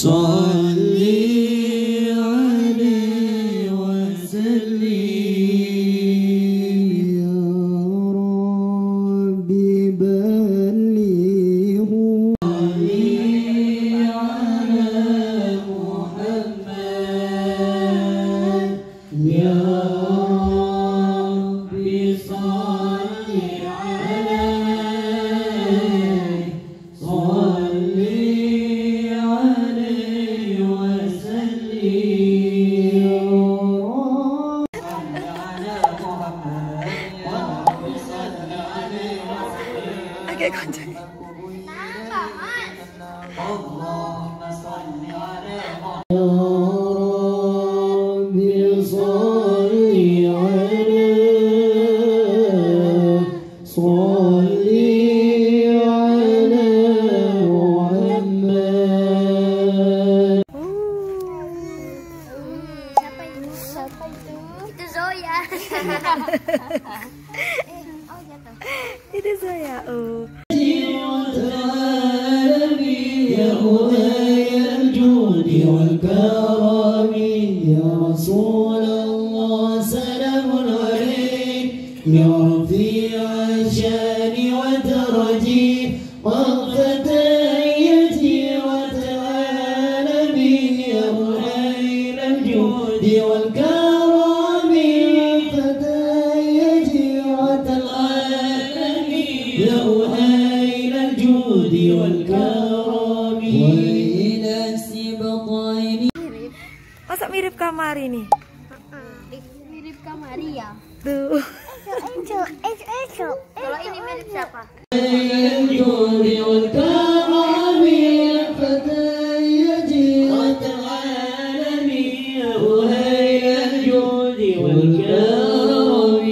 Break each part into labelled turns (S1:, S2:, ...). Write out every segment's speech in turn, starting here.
S1: صلي Allahümme salli ala
S2: Masa mirip kamar ini?
S3: Mirip Kamaria.
S2: Tuh.
S3: Enco, enco, enco. Ini mirip siapa?
S1: الجود والكرم فتيتي وتعالمي يا أهيل الجود والكرم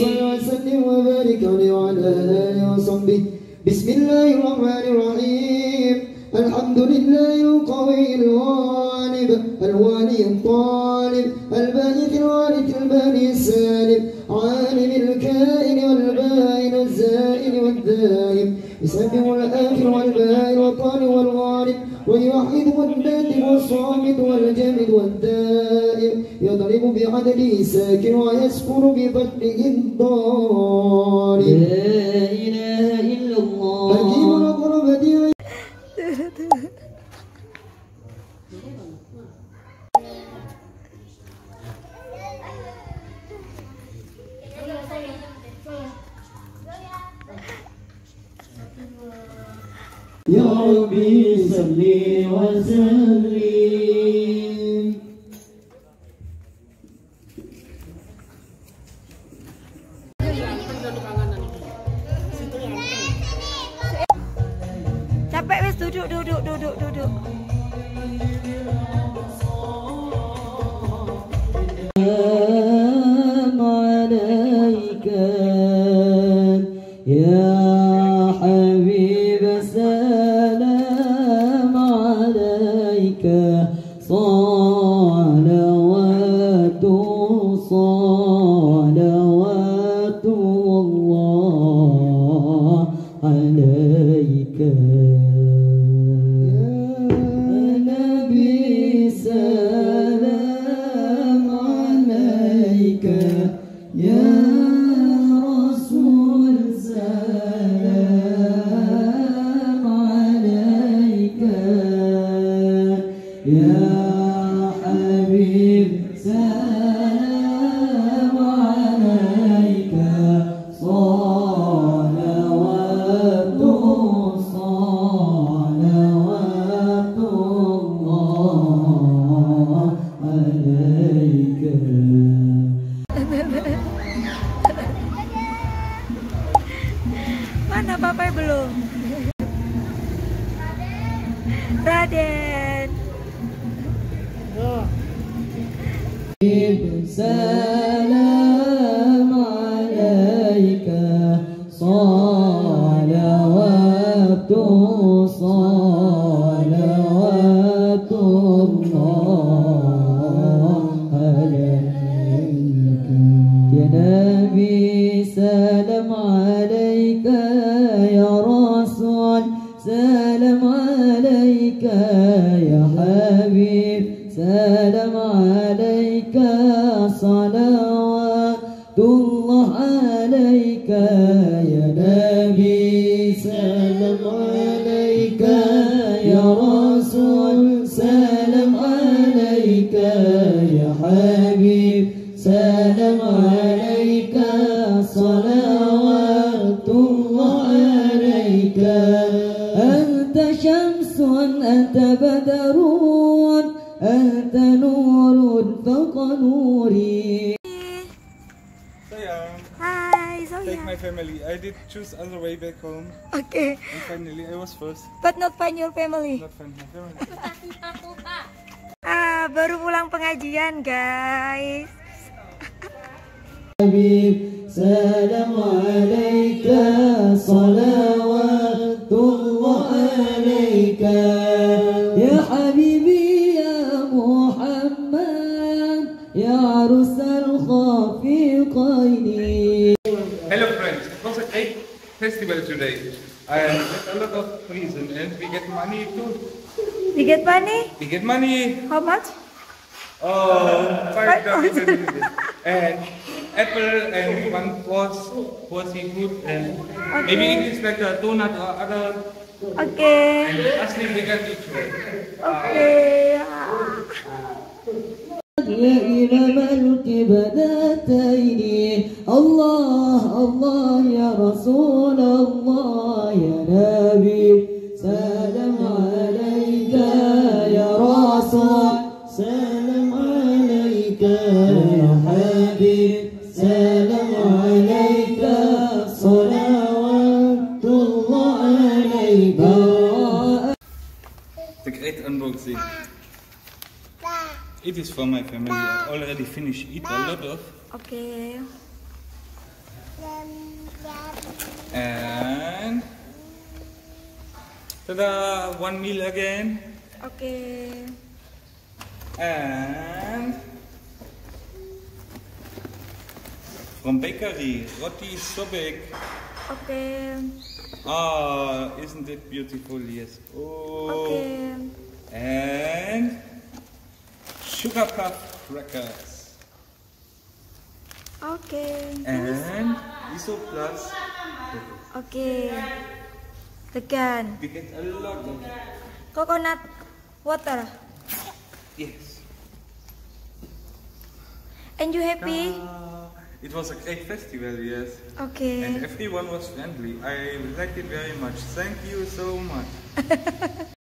S1: صل وسلم وبارك عليه وعلى آله وصحبه. بسم الله الرحمن الرحيم. الحمد لله القوي الغالب الوالي الطالب الباعث الوارث الباني السالم عالم الكائن والبائن الزائل والدائم يسبح الآخر والبائن والطالب والغالب ويوحد والبادئ والصامت والجامد والدائم يضرب بعدله ساكن ويسكن بفضله الضارب لا إله يا ربي صل وسلم
S2: Capek wes duduk duduk duduk duduk.
S1: سلام حبيب سلام عليك. صلوات صلوات الله عليك. Raden. سلام عليك. صلوات صلوات الله عليك. يا نبي سلام عليك يا رسول. سلام عليك
S2: إليك يا حبيب
S1: سلام. شمس أنت بدر أنت نور فوق نوري Hi, so Take my family. I did
S4: choose other way back home.
S2: Okay.
S4: And finally, I was first.
S2: But not find your family.
S4: Not find my family.
S2: ah, baru pulang pengajian, guys.
S1: Habib, salam alaika, salam. عليك يا حبيبي يا محمد يا عروس الخفيقين
S4: Hello friends, it was a great festival today. And with a lot of reason and we get money too.
S2: You get money?
S4: We get money.
S2: How much?
S4: Oh, five thousand. and apple and one was for seafood and maybe English like a donut or other. Oke. Asli
S1: Oke. Ya. Nah.
S4: The great unboxing. It is for my family. I already finished eat a lot of.
S2: Okay.
S4: And tada, one meal again.
S2: Okay.
S4: And from bakery, roti sobek.
S2: Okay.
S4: Ah, isn't it beautiful? Yes. Oh.
S2: Okay.
S4: And sugar puff crackers.
S2: Okay.
S4: And iso plus.
S2: Okay. The gun.
S4: We get a lot of
S2: Coconut water.
S4: yes.
S2: And you happy?
S4: Ah, it was a great festival, yes.
S2: Okay.
S4: And everyone was friendly. I liked it very much. Thank you so much.